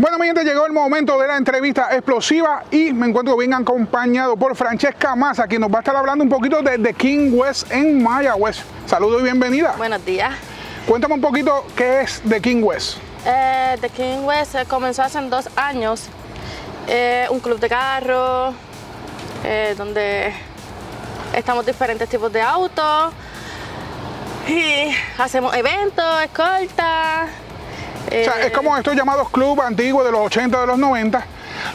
Bueno, mi gente, llegó el momento de la entrevista explosiva y me encuentro bien acompañado por Francesca Massa, quien nos va a estar hablando un poquito de The King West en Mayagüez. Saludos y bienvenida. Buenos días. Cuéntame un poquito qué es The King West. Eh, The King West eh, comenzó hace dos años. Eh, un club de carros eh, donde estamos diferentes tipos de autos y hacemos eventos, escoltas. O sea, eh, es como estos llamados clubes antiguos de los 80, de los 90.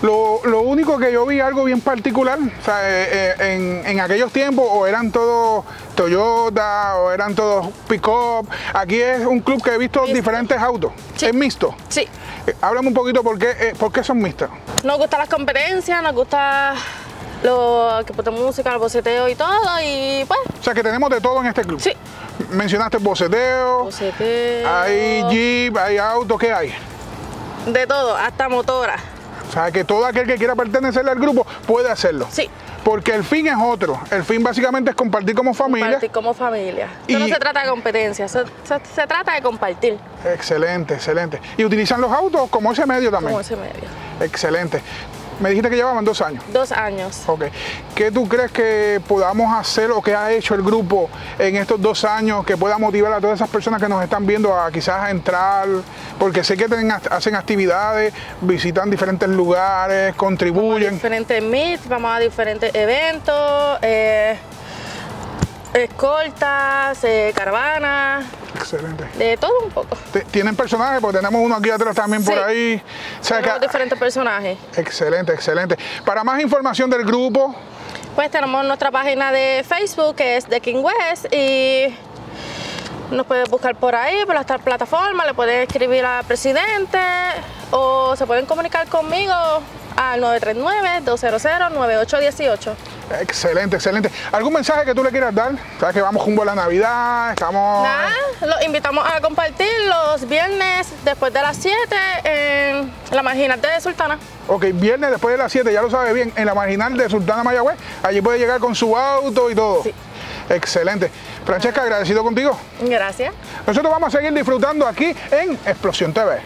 Lo, lo único que yo vi algo bien particular, o sea, eh, eh, en, en aquellos tiempos o eran todos Toyota o eran todos pick-up. Aquí es un club que he visto Mixto. diferentes autos. Sí. Es mixto. Sí, Eh, háblame un poquito por qué, por qué son mixtos. nos gustan las competencias, nos gusta lo que de música, el boceteo y todo y pues O sea, que tenemos de todo en este club. sí. Mencionaste boceteo, Boceteo. hay jeep, hay auto, ¿qué hay? De todo, hasta motora. O sea, que todo aquel que quiera pertenecerle al grupo puede hacerlo. Sí. Porque el fin es otro. El fin básicamente es compartir como familia. Compartir como familia. Esto no Y- se trata de competencia, se, se- se trata de compartir Excelente, excelente. Y utilizan los autos como ese medio también. como ese medio. Excelente. Me dijiste que llevaban dos años. Dos años. Ok. ¿Qué tú crees que podamos hacer o que ha hecho el grupo en estos dos años que pueda motivar a todas esas personas que nos están viendo a quizás a entrar? Porque sé que hacen actividades, visitan diferentes lugares, contribuyen. Diferentes meets, vamos a diferentes eventos, eh, escoltas, eh, caravanas, Excelente. de todo un poco. Tienen personajes, porque tenemos uno aquí atrás también por ahí. O sea que- Tenemos diferentes personajes. excelente, excelente. Para más información del grupo, Pues tenemos nuestra página de Facebook que es The King West y nos puedes buscar por ahí, por esta plataforma, le puedes escribir al presidente o se pueden comunicar conmigo al 939-200-9818. Excelente, excelente. ¿Algún mensaje que tú le quieras dar? Sabes que vamos rumbo a la Navidad, estamos... Nada, los invitamos a compartir los viernes después de las 7 en la marginal de Sultana. Ok, viernes después de las 7, ya lo sabe bien, en la marginal de Sultana Mayagüez. Allí puede llegar con su auto y todo. Sí. Excelente. Francesca, agradecido contigo. Gracias. Nosotros vamos a seguir disfrutando aquí en Explosión TV.